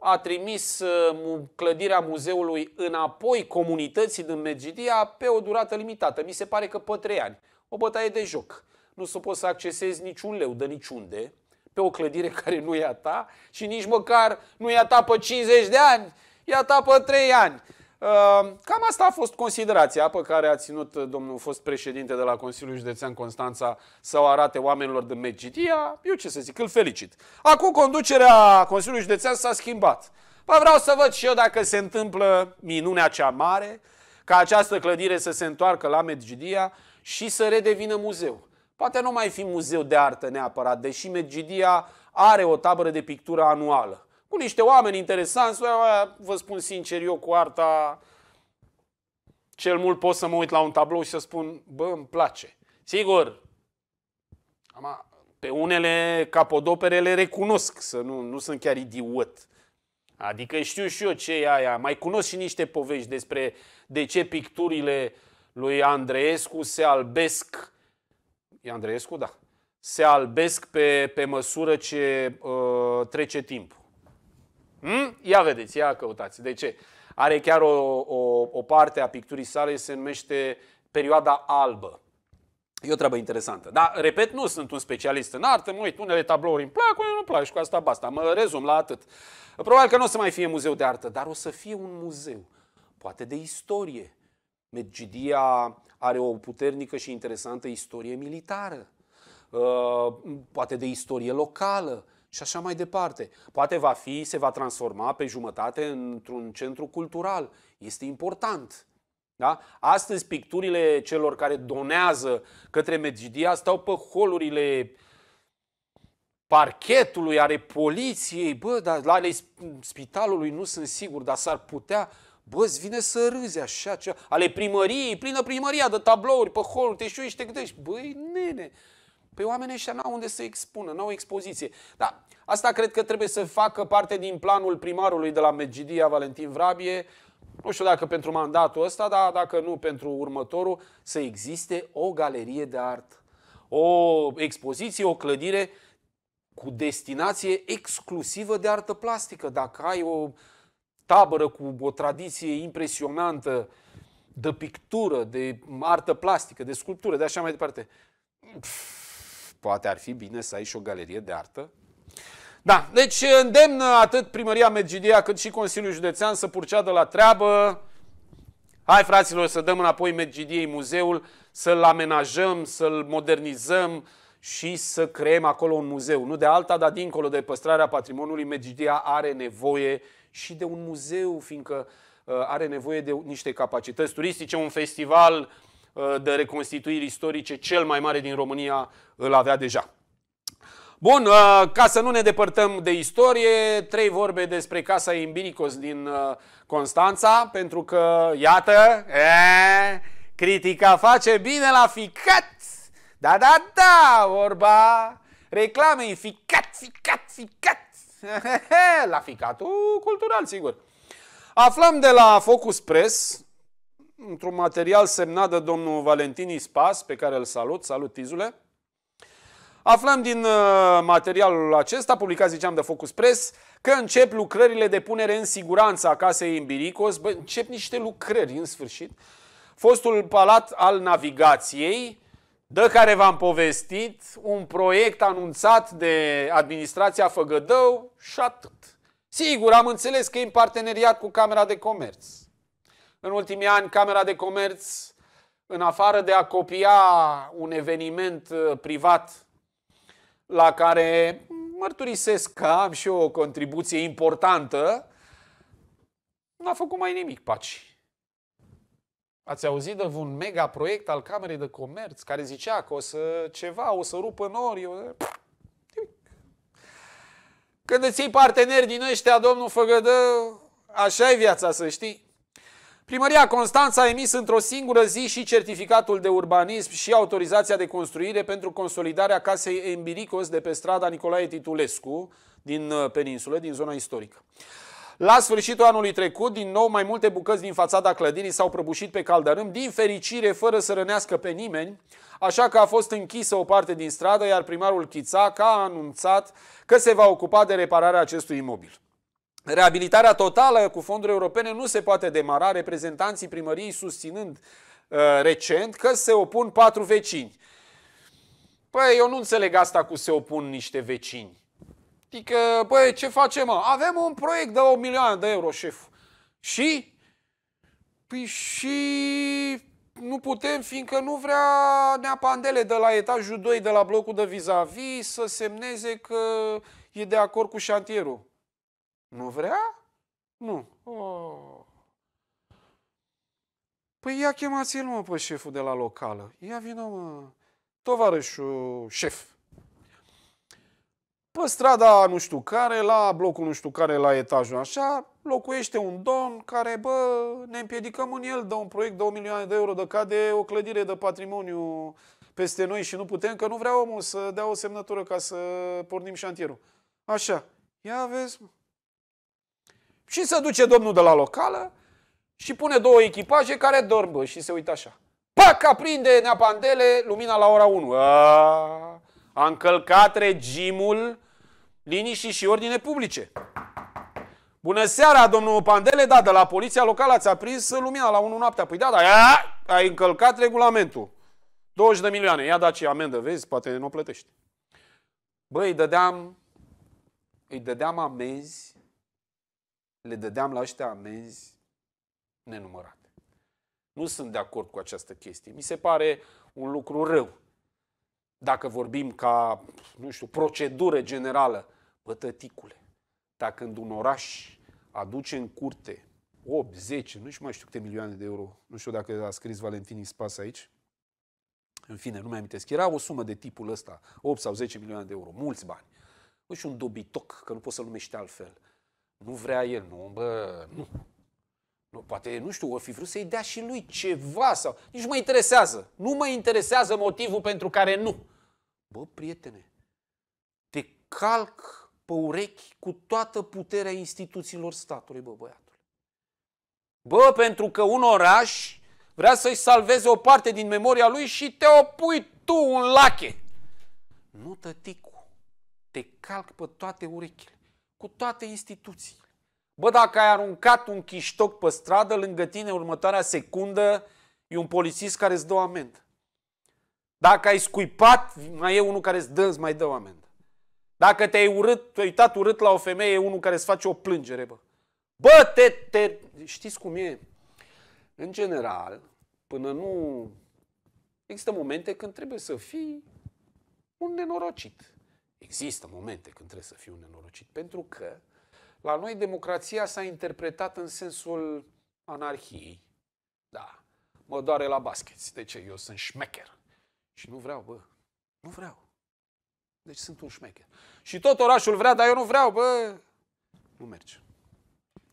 [SPEAKER 1] a trimis uh, clădirea muzeului înapoi comunității din Medgidia pe o durată limitată. Mi se pare că pe trei ani. O bătaie de joc. Nu se poți să accesezi niciun leu de niciunde pe o clădire care nu e a ta și nici măcar nu e a ta pe 50 de ani, e a ta pe 3 ani. Ehm, cam asta a fost considerația pe care a ținut domnul fost președinte de la Consiliul Județean Constanța să o arate oamenilor de Medgidia. Eu ce să zic, îl felicit. Acum conducerea Consiliului Județean s-a schimbat. Păi vreau să văd și eu dacă se întâmplă minunea cea mare, ca această clădire să se întoarcă la Medgidia și să redevină muzeu. Poate nu mai fi muzeu de artă neapărat, deși Medgidia are o tabără de pictură anuală. Cu niște oameni interesanți, vă spun sincer, eu cu arta cel mult pot să mă uit la un tablou și să spun, bă, îmi place. Sigur, pe unele capodopere le recunosc, să nu, nu sunt chiar idiot. Adică știu și eu ce e aia. Mai cunosc și niște povești despre de ce picturile lui Andreescu se albesc. E Andreescu? Da. Se albesc pe, pe măsură ce uh, trece timpul. Hmm? Ia vedeți, ia căutați. De ce? Are chiar o, o, o parte a picturii sale, se numește perioada albă. E o treabă interesantă. Dar, repet, nu sunt un specialist în artă, mă uit, unele tablouri îmi plac, unele nu plac și cu asta basta. Mă rezum la atât. Probabil că nu o să mai fie muzeu de artă, dar o să fie un muzeu, poate de istorie. Medgidia are o puternică și interesantă istorie militară, uh, poate de istorie locală și așa mai departe. Poate va fi, se va transforma pe jumătate într-un centru cultural. Este important. Da? Astăzi picturile celor care donează către Medgidia stau pe holurile parchetului, are poliției, bă, dar la ale spitalului nu sunt sigur, dar s-ar putea, bă, îți vine să râzi așa, cea, ale primăriei, plină primăria de tablouri pe holuri, te știu și te gândești, băi, nene, pe oamenii ăștia n-au unde să expună, n-au expoziție. Dar asta cred că trebuie să facă parte din planul primarului de la Medgidia, Valentin Vrabie, nu știu dacă pentru mandatul ăsta, dar dacă nu pentru următorul, să existe o galerie de artă, o expoziție, o clădire cu destinație exclusivă de artă plastică. Dacă ai o tabără cu o tradiție impresionantă de pictură, de artă plastică, de sculptură, de așa mai departe, poate ar fi bine să ai și o galerie de artă da, deci îndemn atât Primăria Medgidia cât și Consiliul Județean să purceadă la treabă. Hai, fraților, să dăm înapoi Medgidiei muzeul, să-l amenajăm, să-l modernizăm și să creăm acolo un muzeu. Nu de alta, dar dincolo de păstrarea patrimoniului, Medgidia are nevoie și de un muzeu, fiindcă uh, are nevoie de niște capacități turistice, un festival uh, de reconstituiri istorice cel mai mare din România îl avea deja. Bun, uh, ca să nu ne depărtăm de istorie, trei vorbe despre Casa Imbiricos din uh, Constanța, pentru că, iată, e, critica face bine la ficat. Da, da, da, vorba reclamei, ficat, ficat, ficat. la ficatul cultural, sigur. Aflăm de la Focus Press, într-un material semnat de domnul Valentin Ispas, pe care îl salut, salut Tizule, Aflăm din uh, materialul acesta, publicat, ziceam, de Focus Press, că încep lucrările de punere în siguranță a casei Imbiricos. Bă, încep niște lucrări, în sfârșit. Fostul palat al navigației, de care v-am povestit, un proiect anunțat de administrația Făgădău și atât. Sigur, am înțeles că e în parteneriat cu Camera de Comerț. În ultimii ani, Camera de Comerț, în afară de a copia un eveniment uh, privat la care mărturisesc că am și eu o contribuție importantă, n-a făcut mai nimic, paci. Ați auzit de un mega proiect al Camerei de Comerț care zicea că o să ceva, o să rupă nori, o... Când îți iei parteneri din ăștia, domnul Făgădă, așa e viața, să știi. Primăria Constanța a emis într-o singură zi și certificatul de urbanism și autorizația de construire pentru consolidarea casei Embiricos de pe strada Nicolae Titulescu din uh, peninsulă, din zona istorică. La sfârșitul anului trecut, din nou, mai multe bucăți din fațada clădirii s-au prăbușit pe caldărâm, din fericire, fără să rănească pe nimeni, așa că a fost închisă o parte din stradă, iar primarul Chițac a anunțat că se va ocupa de repararea acestui imobil. Reabilitarea totală cu fonduri europene nu se poate demara, reprezentanții primăriei susținând uh, recent că se opun patru vecini. Păi, eu nu înțeleg asta cu se opun niște vecini. Adică, băi, ce facem, mă? Avem un proiect de 8 milioane de euro, șef. Și? Păi și nu putem, fiindcă nu vrea Nea Pandele de la etajul 2 de la blocul de vis-a-vis -vis, să semneze că e de acord cu șantierul. Nu vrea? Nu. Oh. Păi ia chemați-l, mă, pe șeful de la locală. Ia vină, mă, tovarășul șef. Pe strada nu știu care, la blocul nu știu care, la etajul așa, locuiește un domn care, bă, ne împiedicăm în el, dă un proiect de 1 milioane de euro, de cade o clădire de patrimoniu peste noi și nu putem, că nu vrea omul să dea o semnătură ca să pornim șantierul. Așa. Ia vezi, mă. Și se duce domnul de la locală și pune două echipaje care dorm, bă, și se uită așa. Pac, aprinde neapandele, lumina la ora 1. A, a încălcat regimul liniștii și ordine publice. Bună seara, domnul Pandele, da, de la poliția locală ați aprins lumina la 1 noaptea. Păi da, da, ia, ai încălcat regulamentul. 20 de milioane, ia daci amendă, vezi, poate nu o plătești. Băi, îi dădeam, îi dădeam amenzi, le dădeam la ăștia amenzi nenumărate. Nu sunt de acord cu această chestie. Mi se pare un lucru rău. Dacă vorbim ca, nu știu, procedură generală, bă, tăticule, dacă în un oraș aduce în curte 8, 10, nu știu mai știu câte milioane de euro, nu știu dacă a scris Valentin Spas aici, în fine, nu mai amintesc, era o sumă de tipul ăsta, 8 sau 10 milioane de euro, mulți bani. Nu și un dobitoc, că nu poți să-l numești altfel. Nu vrea el, nu, bă, nu. nu poate, nu știu, o fi vrut să-i dea și lui ceva sau... Nici nu mă interesează. Nu mă interesează motivul pentru care nu. Bă, prietene, te calc pe urechi cu toată puterea instituțiilor statului, bă, băiatul. Bă, pentru că un oraș vrea să-i salveze o parte din memoria lui și te opui tu un lache. Nu, tăticu, te calc pe toate urechile, cu toate instituțiile. Bă, dacă ai aruncat un chiștoc pe stradă, lângă tine următoarea secundă e un polițist care îți dă o amendă. Dacă ai scuipat, mai e unul care îți dă, îți mai dă o amendă. Dacă te-ai urât, te-ai uitat urât la o femeie, e unul care îți face o plângere, bă. Bă, te, te... Știți cum e? În general, până nu... Există momente când trebuie să fii un nenorocit. Există momente când trebuie să fii un nenorocit, pentru că la noi democrația s-a interpretat în sensul anarhiei. Da, mă doare la basket. De ce? Eu sunt șmecher. Și nu vreau, bă. Nu vreau. Deci sunt un șmecher. Și tot orașul vrea, dar eu nu vreau, bă. Nu merge.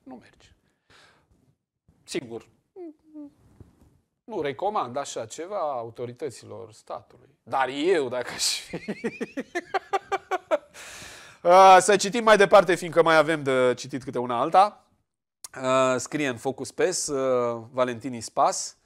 [SPEAKER 1] Nu merge. Sigur, nu recomand așa ceva autorităților statului. Dar eu, dacă aș fi... Să citim mai departe, fiindcă mai avem de citit câte una alta. Scrie în Focus PES, Valentini Spas.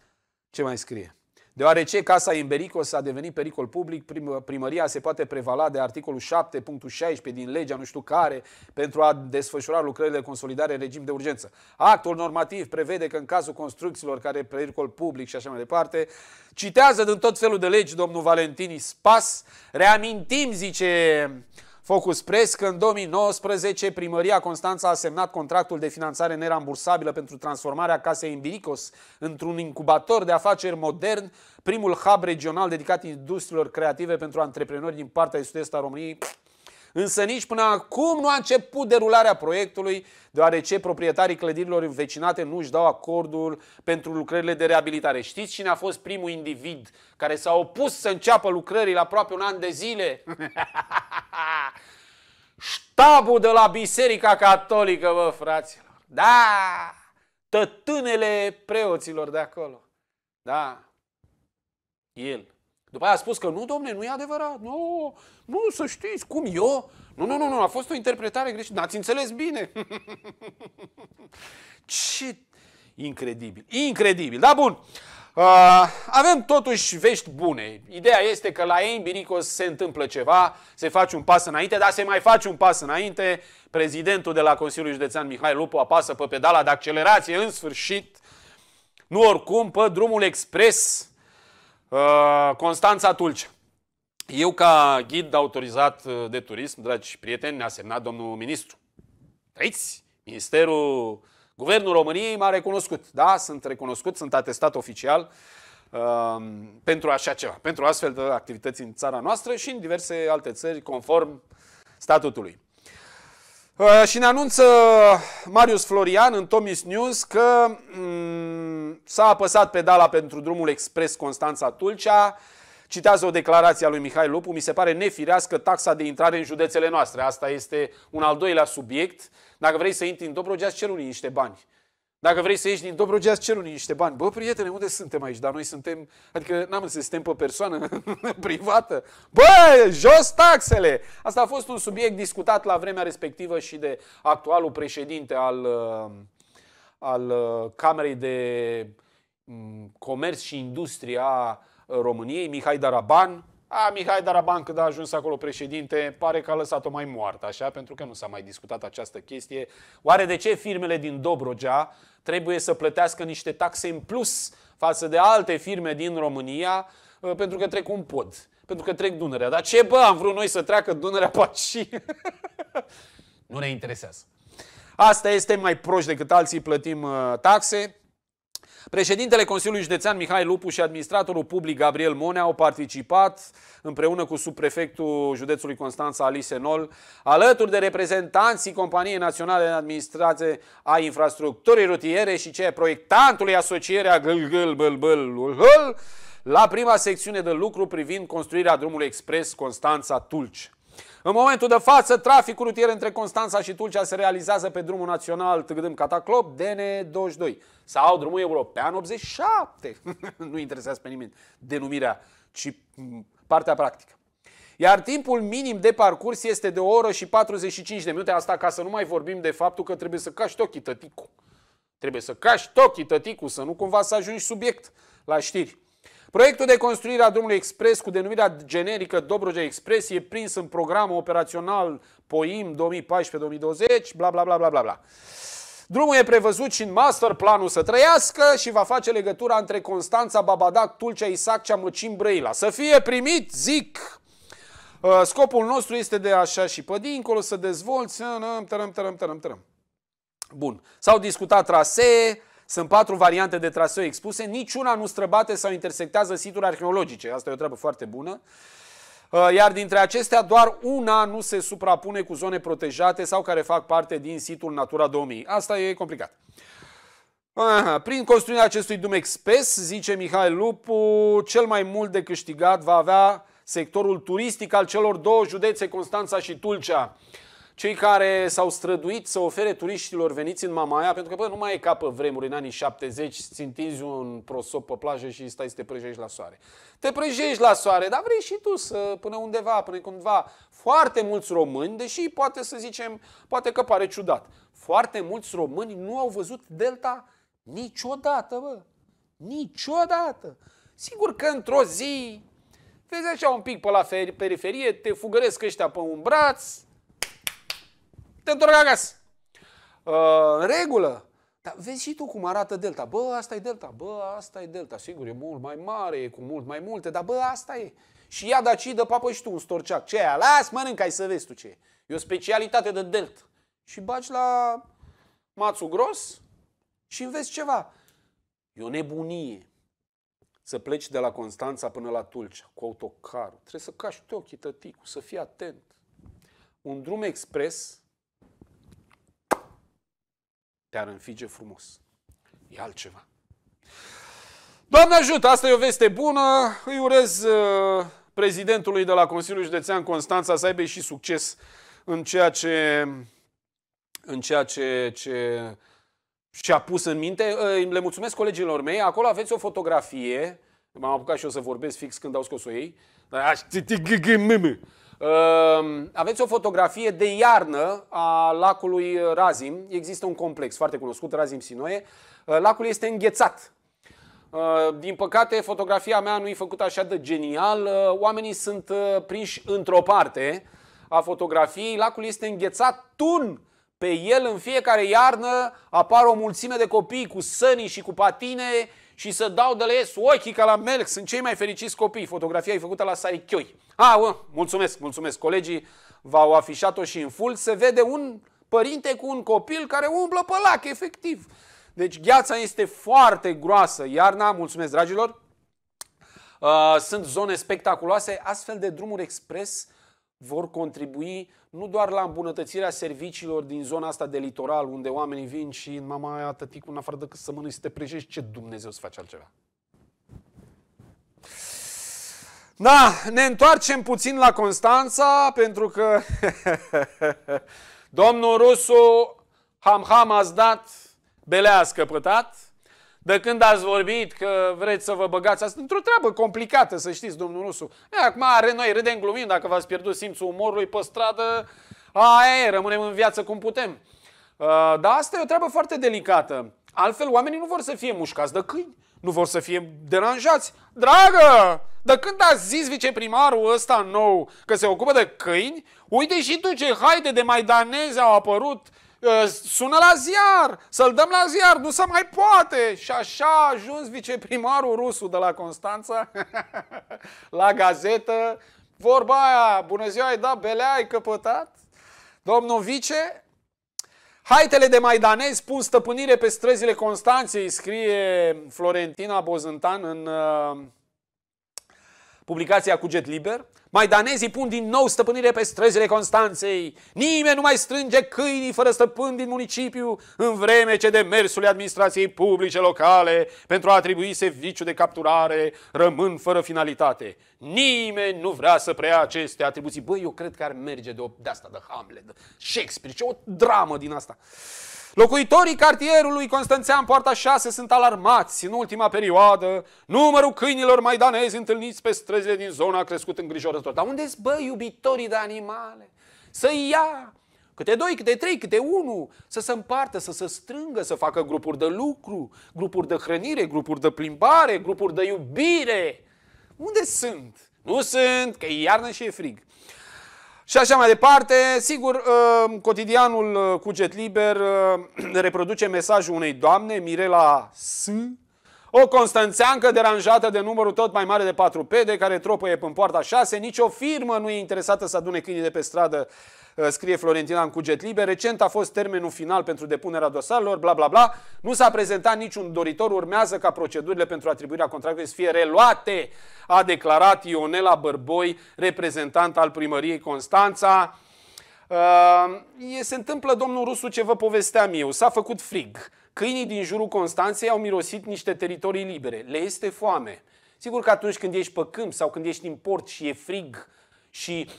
[SPEAKER 1] Ce mai scrie? Deoarece Casa Imbericos a devenit pericol public, prim, primăria se poate prevala de articolul 7.16 din legea nu știu care pentru a desfășura lucrările de consolidare în regim de urgență. Actul normativ prevede că în cazul construcțiilor care e pericol public și așa mai departe, citează din tot felul de legi domnul Valentini Spas, reamintim, zice Focus Press că în 2019 primăria Constanța a semnat contractul de finanțare nerambursabilă pentru transformarea casei Imbiricos într-un incubator de afaceri modern, primul hub regional dedicat industriilor creative pentru antreprenori din partea de sud-est a României. Însă nici până acum nu a început derularea proiectului, deoarece proprietarii clădirilor învecinate nu își dau acordul pentru lucrările de reabilitare. Știți cine a fost primul individ care s-a opus să înceapă lucrările aproape un an de zile? Ștabul de la Biserica Catolică, bă, fraților. Da! Tătânele preoților de acolo. Da. El. După aia a spus că nu, domne, nu e adevărat. Nu, nu, să știți. Cum, eu? Nu, nu, nu, nu, a fost o interpretare greșită. N-ați înțeles bine. Ce incredibil. Incredibil. Da, bun. Uh, avem totuși vești bune. Ideea este că la ei, în Biricos, se întâmplă ceva, se face un pas înainte, dar se mai face un pas înainte. Prezidentul de la Consiliul Județean Mihai Lupu apasă pe pedala de accelerație în sfârșit. Nu oricum, pe drumul expres uh, Constanța Tulcea. Eu, ca ghid autorizat uh, de turism, dragi prieteni, ne-a semnat domnul ministru. Aici, Ministerul Guvernul României m-a recunoscut. Da, sunt recunoscut, sunt atestat oficial uh, pentru așa ceva, pentru astfel de activități în țara noastră și în diverse alte țări, conform statutului. Uh, și ne anunță Marius Florian în Tomis News că mm, s-a apăsat pedala pentru drumul expres Constanța-Tulcea. Citează o declarație a lui Mihai Lupu. Mi se pare nefirească taxa de intrare în județele noastre. Asta este un al doilea subiect. Dacă vrei să intri în Dobrogea, îți cer unii niște bani. Dacă vrei să ieși din Dobrogea, îți cer unii niște bani. Bă, prietene, unde suntem aici? Dar noi suntem, adică n-am înțeles, suntem pe persoană privată. Bă, jos taxele! Asta a fost un subiect discutat la vremea respectivă și de actualul președinte al, uh, al uh, Camerei de mm, Comerț și Industrie a României, Mihai Daraban, a, Mihai Daraban, când a ajuns acolo președinte, pare că a lăsat-o mai moartă, așa, pentru că nu s-a mai discutat această chestie. Oare de ce firmele din Dobrogea trebuie să plătească niște taxe în plus față de alte firme din România, uh, pentru că trec un pod, pentru că trec Dunărea. Dar ce bă, am vrut noi să treacă Dunărea pe aici? nu ne interesează. Asta este mai proști decât alții plătim uh, taxe. Președintele Consiliului Județean Mihai Lupu și administratorul public Gabriel Monea au participat împreună cu subprefectul județului Constanța Alice Nol, alături de reprezentanții Companiei Naționale de Administrație a Infrastructurii Rutiere și cei proiectantului Asocierea Gâl Bâl Bâl la prima secțiune de lucru privind construirea drumului expres Constanța-Tulci. În momentul de față, traficul rutier între Constanța și Tulcea se realizează pe drumul național Tâgdâm Cataclop DN22 sau drumul european 87. nu interesează pe nimeni denumirea, ci partea practică. Iar timpul minim de parcurs este de o oră și 45 de minute, asta ca să nu mai vorbim de faptul că trebuie să cași ochii tăticu. Trebuie să cași ochii tăticu, să nu cumva să ajungi subiect la știri. Proiectul de construire a drumului expres cu denumirea generică Dobrogea Express e prins în programul operațional POIM 2014-2020, bla bla bla bla bla bla. Drumul e prevăzut și în master planul să trăiască și va face legătura între Constanța, Babadac, Tulcea, Isaccea, Măcim, Brăila. Să fie primit, zic! Uh, scopul nostru este de așa și pe dincolo să dezvolți. Tărăm, tărăm, tărăm, tărăm. Bun. S-au discutat trasee, sunt patru variante de traseu expuse, niciuna nu străbate sau intersectează situri arheologice. Asta e o treabă foarte bună. Uh, iar dintre acestea, doar una nu se suprapune cu zone protejate sau care fac parte din situl Natura 2000. Asta e complicat. Aha, prin construirea acestui drum expres, zice Mihai Lupu, cel mai mult de câștigat va avea sectorul turistic al celor două județe, Constanța și Tulcea cei care s-au străduit să ofere turiștilor veniți în Mamaia, pentru că bă, nu mai e ca pe vremuri în anii 70, țintizi un prosop pe plajă și stai să te prăjești la soare. Te prăjești la soare, dar vrei și tu să până undeva, până cândva. Foarte mulți români, deși poate să zicem, poate că pare ciudat, foarte mulți români nu au văzut Delta niciodată, bă. Niciodată. Sigur că într-o zi vezi așa un pic pe la periferie, te fugăresc ăștia pe un braț, te întorc acasă. Uh, în regulă. Dar vezi și tu cum arată delta. Bă, asta e delta. Bă, asta e delta. Sigur, e mult mai mare, e cu mult mai multe, dar bă, asta e. Și ia daci, dă papă și tu un storceac. Ce aia? Las, mănânc, ai să vezi tu ce e. E o specialitate de delta. Și bagi la mațul gros și înveți ceva. E o nebunie să pleci de la Constanța până la Tulcea cu autocarul. Trebuie să cași ochii tăticu, să fii atent. Un drum expres te-ar înfige frumos. E altceva. Doamne ajută, asta e o veste bună. Îi urez uh, prezidentului de la Consiliul Județean Constanța să aibă și succes în ceea ce, în ceea ce, ce și-a pus în minte. Uh, le mulțumesc colegilor mei. Acolo aveți o fotografie. M-am apucat și eu să vorbesc fix când au scos-o ei. Ehm, aveți o fotografie de iarnă a lacului Razim. Există un complex foarte cunoscut, Razim Sinoie. Ehm, lacul este înghețat. Ehm, din păcate, fotografia mea nu e făcută așa de genial. Oamenii sunt prinși într-o parte a fotografiei. Lacul este înghețat tun pe el în fiecare iarnă apar o mulțime de copii cu săni și cu patine și să dau de la ies ochii ca la melc. Sunt cei mai fericiți copii. Fotografia e făcută la Saichioi. A, bă, mulțumesc, mulțumesc. Colegii v-au afișat-o și în full. Se vede un părinte cu un copil care umblă pe lac, efectiv. Deci gheața este foarte groasă. Iarna, mulțumesc dragilor. Uh, sunt zone spectaculoase, astfel de drumuri expres vor contribui nu doar la îmbunătățirea serviciilor din zona asta de litoral, unde oamenii vin și mama aia, tătic, în afară decât să mănânci, să te prejești, ce Dumnezeu să faci altceva? Da, ne întoarcem puțin la Constanța, pentru că domnul Rusu, ham-ham ați dat, belea a scăpătat. De când ați vorbit că vreți să vă băgați asta într-o treabă complicată, să știți, domnul Rusu. E, acum are noi, râdem glumim, dacă v-ați pierdut simțul umorului pe stradă, aia e, rămânem în viață cum putem. Uh, dar asta e o treabă foarte delicată. Altfel, oamenii nu vor să fie mușcați de câini, nu vor să fie deranjați. Dragă, de când a zis viceprimarul ăsta nou că se ocupă de câini, uite și tu ce haide de maidanezi au apărut Ă, sună la ziar, să-l dăm la ziar, nu se mai poate. Și așa a ajuns viceprimarul rusu de la Constanța la gazetă. Vorba aia, bună ziua, ai dat belea, ai căpătat? Domnul vice, haitele de maidanezi pun stăpânire pe străzile Constanței, scrie Florentina Bozântan în uh, publicația Cuget Liber. Maidanezii pun din nou stăpânire pe străzile Constanței. Nimeni nu mai strânge câinii fără stăpân din municipiu, în vreme ce demersurile administrației publice locale pentru a atribui serviciu de capturare rămân fără finalitate. Nimeni nu vrea să preia aceste atribuții. Băi, eu cred că ar merge de, o, de asta, de Hamlet, de Shakespeare, ce o dramă din asta. Locuitorii cartierului Constanțean Poarta 6 sunt alarmați în ultima perioadă. Numărul câinilor maidanezi întâlniți pe străzile din zona a crescut îngrijorător. Dar unde bă, iubitorii de animale? Să ia câte doi, câte trei, câte unu, să se împartă, să se strângă, să facă grupuri de lucru, grupuri de hrănire, grupuri de plimbare, grupuri de iubire. Unde sunt? Nu sunt, că e iarnă și e frig. Și așa mai departe, sigur, uh, cotidianul uh, Cuget Liber uh, reproduce mesajul unei doamne, Mirela S., o constanțeancă deranjată de numărul tot mai mare de patru pede care tropăie în poarta 6. Nici o firmă nu e interesată să adune câinii de pe stradă, scrie Florentina în Cuget Liber. Recent a fost termenul final pentru depunerea dosarelor, bla bla bla. Nu s-a prezentat niciun doritor. Urmează ca procedurile pentru atribuirea contractului să fie reluate a declarat Ionela Bărboi, reprezentant al primăriei Constanța. Uh, se întâmplă, domnul Rusu, ce vă povesteam eu. S-a făcut frig. Câinii din jurul Constanței au mirosit niște teritorii libere. Le este foame. Sigur că atunci când ești pe câmp sau când ești în port și e frig și...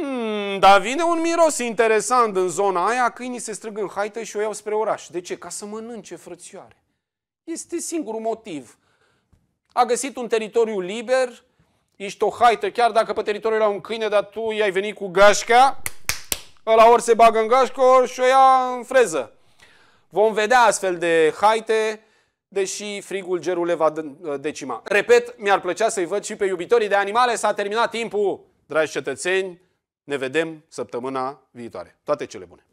[SPEAKER 1] Hmm, dar vine un miros interesant în zona aia, câinii se strâng în haită și o iau spre oraș. De ce? Ca să mănânce frățioare. Este singurul motiv a găsit un teritoriu liber, ești o haită, chiar dacă pe teritoriul era un câine, dar tu i-ai venit cu gașca, ăla ori se bagă în gașcă, ori și o ia în freză. Vom vedea astfel de haite, deși frigul gerul le va decima. Repet, mi-ar plăcea să-i văd și pe iubitorii de animale. S-a terminat timpul, dragi cetățeni. Ne vedem săptămâna viitoare. Toate cele bune!